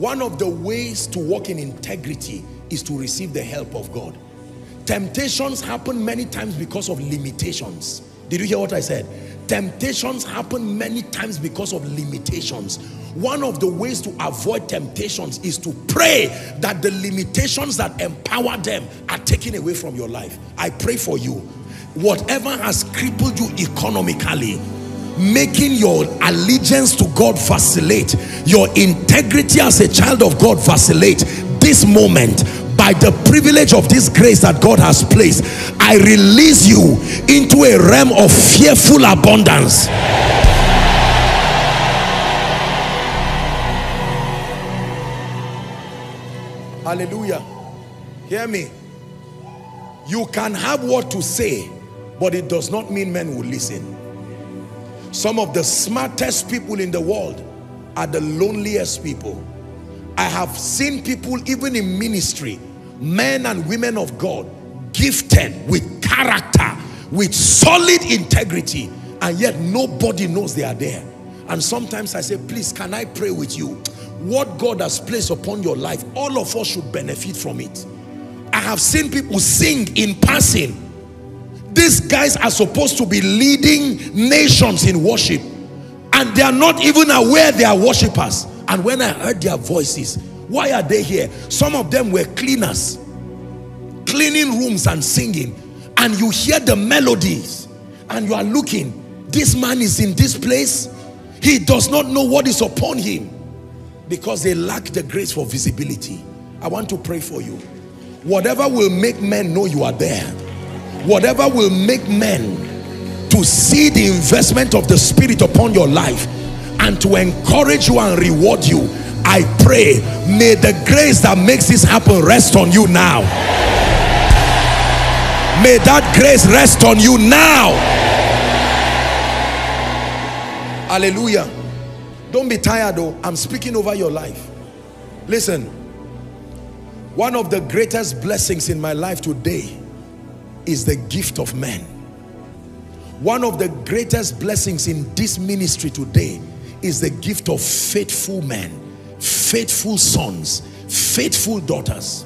One of the ways to walk in integrity is to receive the help of God. Temptations happen many times because of limitations. Did you hear what I said? Temptations happen many times because of limitations. One of the ways to avoid temptations is to pray that the limitations that empower them are taken away from your life. I pray for you. Whatever has crippled you economically, making your allegiance to God vacillate, your integrity as a child of God vacillate, this moment, by the privilege of this grace that God has placed, I release you into a realm of fearful abundance. Hallelujah. Hear me. You can have what to say, but it does not mean men will listen. Some of the smartest people in the world are the loneliest people. I have seen people even in ministry, men and women of God, gifted with character, with solid integrity, and yet nobody knows they are there. And sometimes I say, please, can I pray with you? What God has placed upon your life, all of us should benefit from it. I have seen people sing in passing. These guys are supposed to be leading nations in worship. And they are not even aware they are worshippers. And when I heard their voices, why are they here? Some of them were cleaners, cleaning rooms and singing. And you hear the melodies and you are looking, this man is in this place. He does not know what is upon him because they lack the grace for visibility. I want to pray for you. Whatever will make men know you are there, whatever will make men to see the investment of the spirit upon your life and to encourage you and reward you, I pray, may the grace that makes this happen rest on you now. May that grace rest on you now. Hallelujah. Don't be tired though. I'm speaking over your life. Listen. One of the greatest blessings in my life today is the gift of men. One of the greatest blessings in this ministry today is the gift of faithful men, faithful sons, faithful daughters.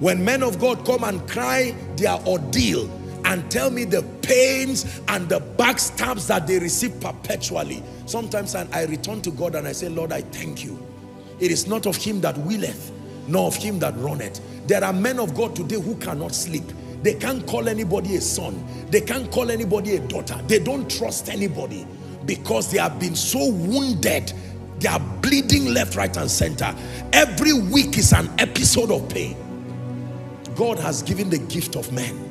When men of God come and cry their ordeal and tell me the pains and the backstabs that they receive perpetually, sometimes I return to God and I say, Lord, I thank you. It is not of him that willeth, nor of him that runneth. There are men of God today who cannot sleep. They can't call anybody a son. They can't call anybody a daughter. They don't trust anybody because they have been so wounded. They are bleeding left, right, and center. Every week is an episode of pain. God has given the gift of men.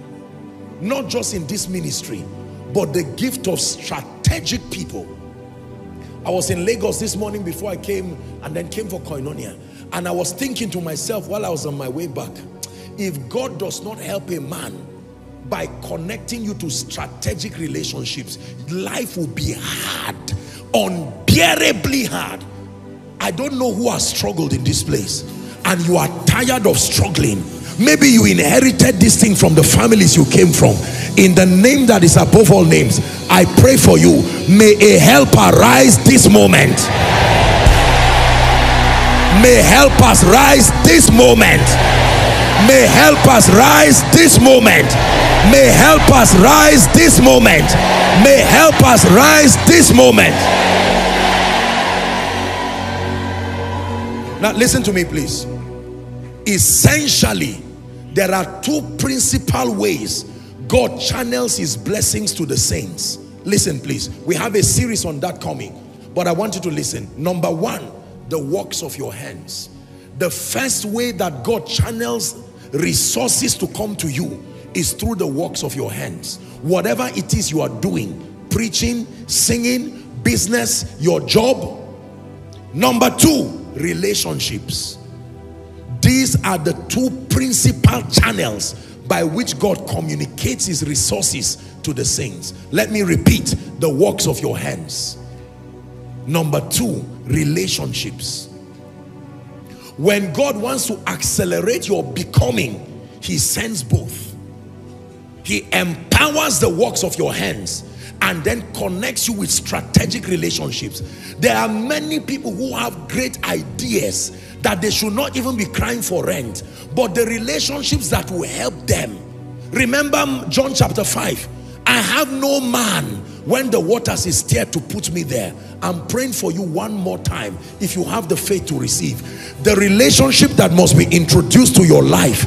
Not just in this ministry, but the gift of strategic people. I was in Lagos this morning before I came and then came for Koinonia. And I was thinking to myself while I was on my way back, if God does not help a man by connecting you to strategic relationships, life will be hard, unbearably hard. I don't know who has struggled in this place and you are tired of struggling. Maybe you inherited this thing from the families you came from. In the name that is above all names, I pray for you. May a help arise this moment. May help us rise this moment. May help us rise this moment. May help us rise this moment. May help us rise this moment. Now listen to me please. Essentially, there are two principal ways God channels his blessings to the saints. Listen please. We have a series on that coming. But I want you to listen. Number one, the works of your hands. The first way that God channels resources to come to you is through the works of your hands. Whatever it is you are doing, preaching, singing, business, your job. Number two, relationships. These are the two principal channels by which God communicates his resources to the saints. Let me repeat, the works of your hands. Number two, relationships. When God wants to accelerate your becoming, he sends both. He empowers the works of your hands and then connects you with strategic relationships. There are many people who have great ideas that they should not even be crying for rent, but the relationships that will help them. Remember John chapter 5, I have no man when the waters is stirred to put me there. I'm praying for you one more time if you have the faith to receive. The relationship that must be introduced to your life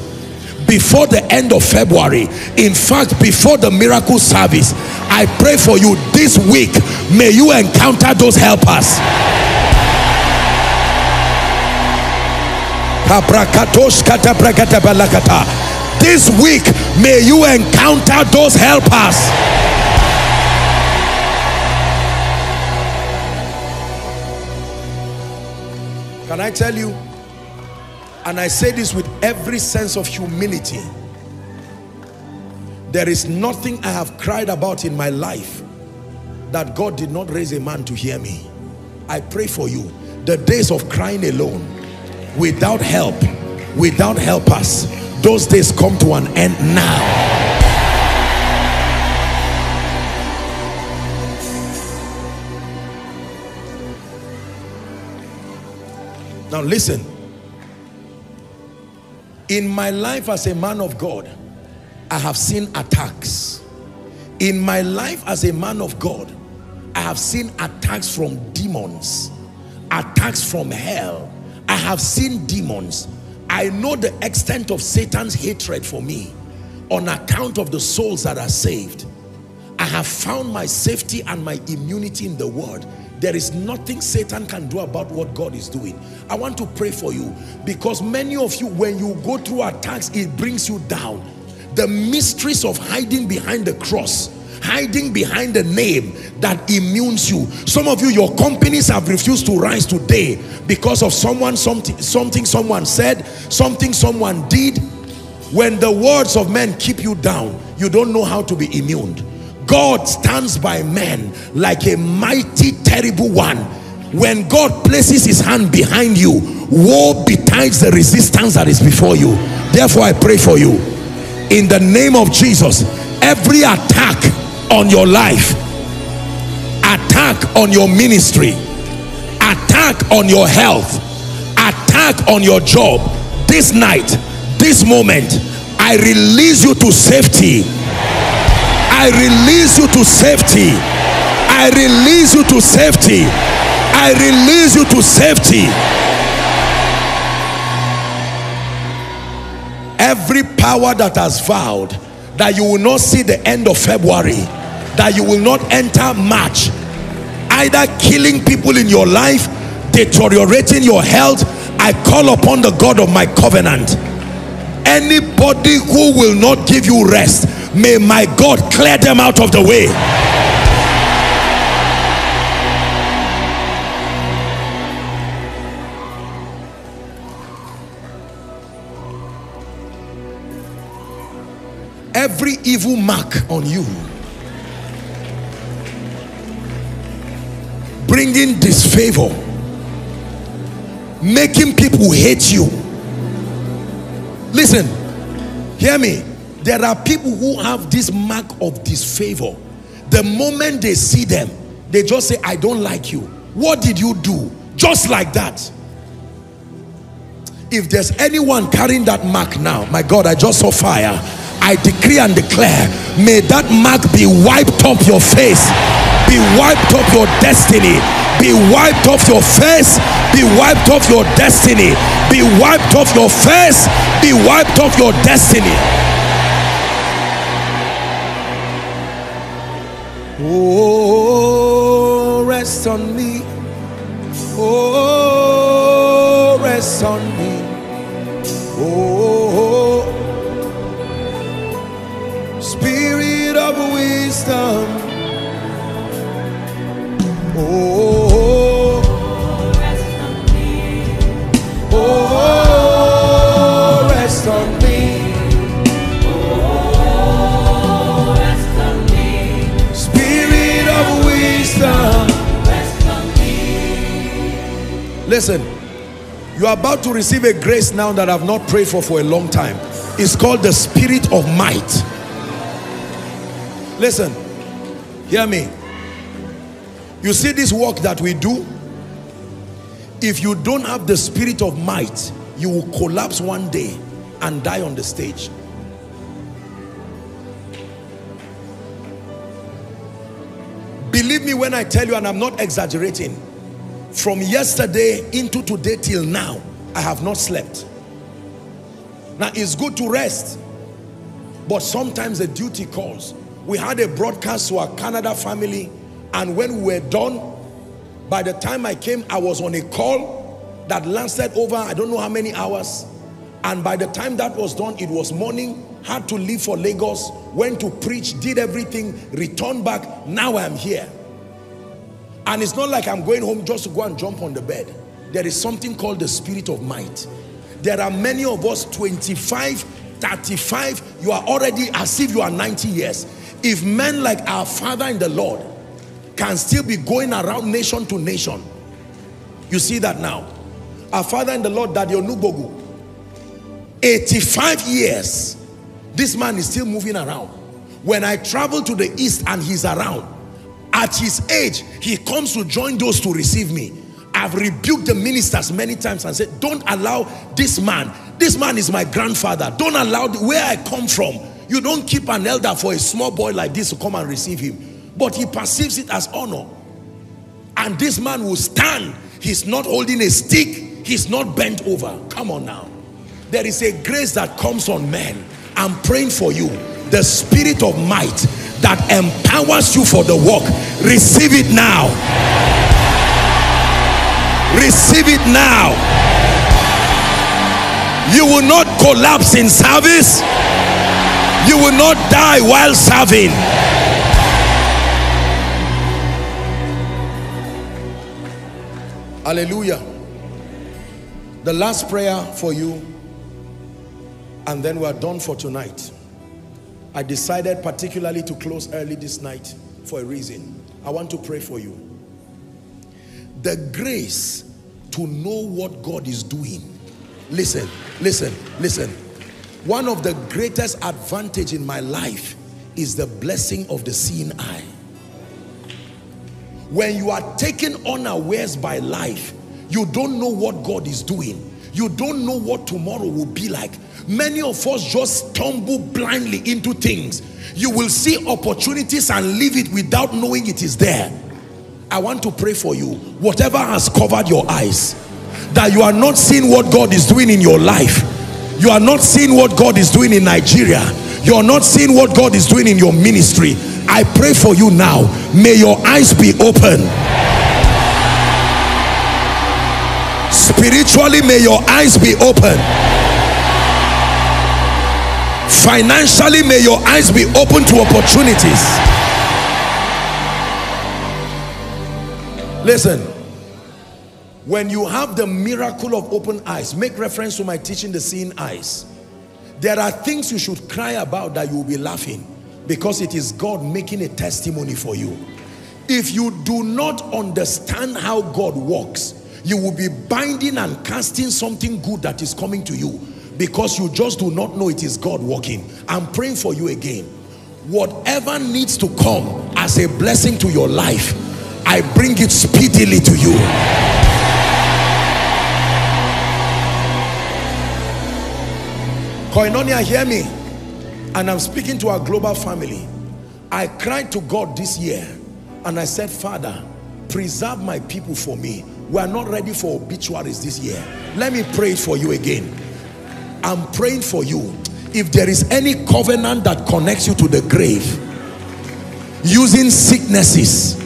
before the end of February in fact before the miracle service I pray for you this week. May you encounter those helpers. This week may you encounter those helpers I tell you and I say this with every sense of humility there is nothing I have cried about in my life that God did not raise a man to hear me. I pray for you. The days of crying alone without help without helpers those days come to an end now now listen in my life as a man of God, I have seen attacks. In my life as a man of God, I have seen attacks from demons, attacks from hell. I have seen demons. I know the extent of Satan's hatred for me on account of the souls that are saved. I have found my safety and my immunity in the word there is nothing Satan can do about what God is doing. I want to pray for you because many of you, when you go through attacks, it brings you down. The mysteries of hiding behind the cross, hiding behind the name that immunes you. Some of you, your companies have refused to rise today because of someone, something, something someone said, something someone did. When the words of men keep you down, you don't know how to be immune. God stands by men like a mighty terrible one. When God places his hand behind you woe betides the resistance that is before you. Therefore I pray for you. In the name of Jesus every attack on your life attack on your ministry attack on your health attack on your job this night this moment I release you to safety I release you to safety. I release you to safety. I release you to safety. Every power that has vowed that you will not see the end of February, that you will not enter March, either killing people in your life, deteriorating your health, I call upon the God of my covenant. Anybody who will not give you rest, may my God clear them out of the way. Every evil mark on you bringing disfavor making people hate you. Listen hear me there are people who have this mark of disfavor. The moment they see them, they just say, I don't like you. What did you do? Just like that. If there's anyone carrying that mark now, my God, I just saw fire. I decree and declare, may that mark be wiped off your face, be wiped off your destiny, be wiped off your face, be wiped off your destiny, be wiped off your face, be wiped off your destiny. Oh, rest on me. Listen, you are about to receive a grace now that I've not prayed for for a long time. It's called the spirit of might. Listen, Hear me. You see this work that we do? If you don't have the spirit of might, you will collapse one day and die on the stage. Believe me when I tell you, and I'm not exaggerating, from yesterday into today till now, I have not slept. Now, it's good to rest, but sometimes the duty calls. We had a broadcast to our Canada family, and when we were done, by the time I came, I was on a call that lasted over, I don't know how many hours. And by the time that was done, it was morning, had to leave for Lagos, went to preach, did everything, returned back. Now I'm here. And it's not like I'm going home just to go and jump on the bed. There is something called the spirit of might. There are many of us 25, 35, you are already as if you are 90 years. If men like our father in the Lord can still be going around nation to nation, you see that now. Our father in the Lord, Daddy Onugbogu, 85 years, this man is still moving around. When I travel to the east and he's around, at his age, he comes to join those to receive me. I've rebuked the ministers many times and said, don't allow this man. This man is my grandfather. Don't allow where I come from. You don't keep an elder for a small boy like this to come and receive him. But he perceives it as honor. And this man will stand. He's not holding a stick. He's not bent over. Come on now. There is a grace that comes on men. I'm praying for you. The spirit of might that empowers you for the work. Receive it now. Receive it now. You will not collapse in service. You will not die while serving. Hallelujah. The last prayer for you, and then we're done for tonight. I decided particularly to close early this night for a reason. I want to pray for you. The grace to know what God is doing. Listen, listen, listen. One of the greatest advantage in my life is the blessing of the seeing eye. When you are taken unawares by life, you don't know what God is doing. You don't know what tomorrow will be like. Many of us just stumble blindly into things. You will see opportunities and leave it without knowing it is there. I want to pray for you. Whatever has covered your eyes, that you are not seeing what God is doing in your life. You are not seeing what God is doing in Nigeria. You are not seeing what God is doing in your ministry. I pray for you now. May your eyes be open. Spiritually, may your eyes be open. Financially, may your eyes be open to opportunities. Listen, when you have the miracle of open eyes, make reference to my teaching, the seeing eyes. There are things you should cry about that you will be laughing because it is God making a testimony for you. If you do not understand how God works, you will be binding and casting something good that is coming to you because you just do not know it is God working. I'm praying for you again. Whatever needs to come as a blessing to your life, I bring it speedily to you. Koinonia, hear me. And I'm speaking to our global family. I cried to God this year and I said, Father, preserve my people for me. We are not ready for obituaries this year. Let me pray for you again. I'm praying for you. If there is any covenant that connects you to the grave, using sicknesses,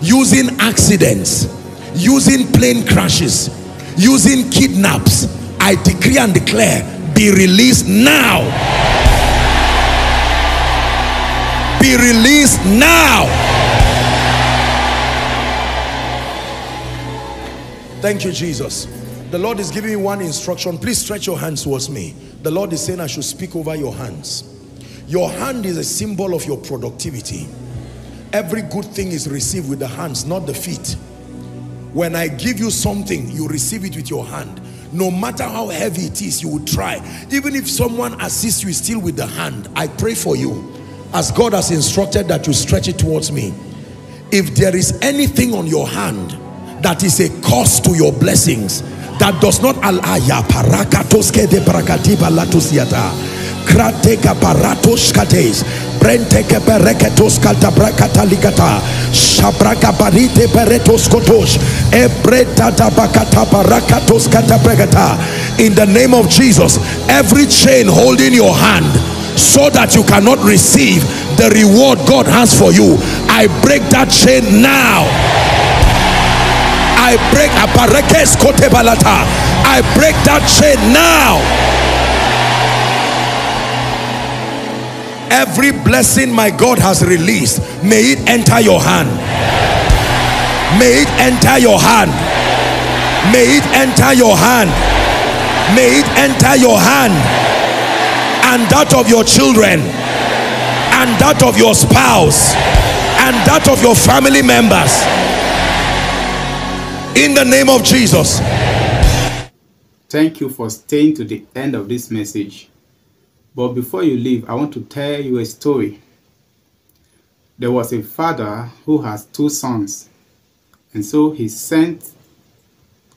using accidents, using plane crashes, using kidnaps, I decree and declare, be released now. Be released now. Thank you, Jesus. The Lord is giving me one instruction. Please stretch your hands towards me. The Lord is saying I should speak over your hands. Your hand is a symbol of your productivity. Every good thing is received with the hands, not the feet. When I give you something, you receive it with your hand. No matter how heavy it is, you will try. Even if someone assists you still with the hand, I pray for you. as God has instructed that you stretch it towards me. If there is anything on your hand that is a cost to your blessings, that does not alaya parakatoske de prakatiba latusiata. Krateka paratos kates brenteke bereketos kata brakata ligata. Shabraka barite beretos kotos ebreta tabakata barakatos kata brakata in the name of Jesus every chain holding your hand so that you cannot receive the reward God has for you I break that chain now I break kotebalata. I break that chain now. Every blessing my God has released, may it enter your hand. May it enter your hand. May it enter your hand. May it enter your hand and that of your children and that of your spouse and that of your family members in the name of Jesus. Thank you for staying to the end of this message. But before you leave, I want to tell you a story. There was a father who has two sons, and so he sent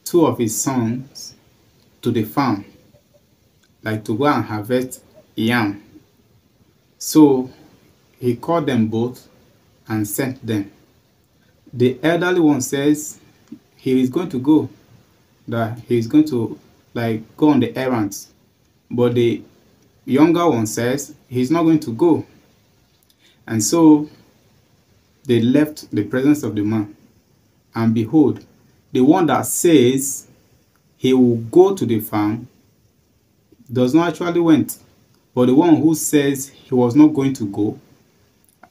two of his sons to the farm, like to go and harvest yam. So he called them both and sent them. The elderly one says, he is going to go that he is going to like go on the errands but the younger one says he's not going to go. And so they left the presence of the man. And behold the one that says he will go to the farm does not actually went. But the one who says he was not going to go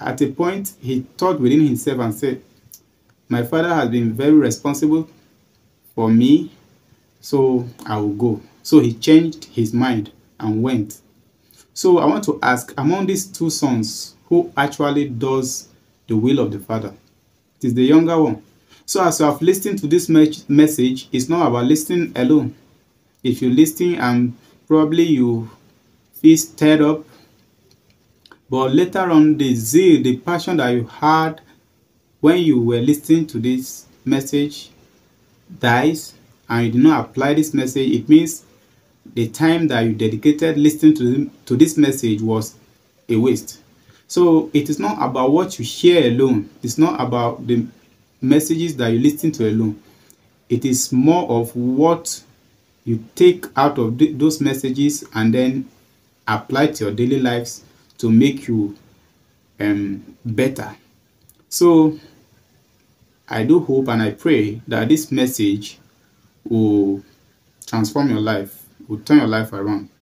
at a point he thought within himself and said my father has been very responsible for me, so I will go. So he changed his mind and went. So I want to ask, among these two sons, who actually does the will of the father? It is the younger one. So as you have listened to this me message, it's not about listening alone. If you listen and probably you feel stirred up, but later on the zeal, the passion that you had when you were listening to this message dies and you do not apply this message, it means the time that you dedicated listening to, to this message was a waste. So it is not about what you hear alone. It's not about the messages that you listen to alone. It is more of what you take out of those messages and then apply to your daily lives to make you um, better. So I do hope and I pray that this message will transform your life, will turn your life around.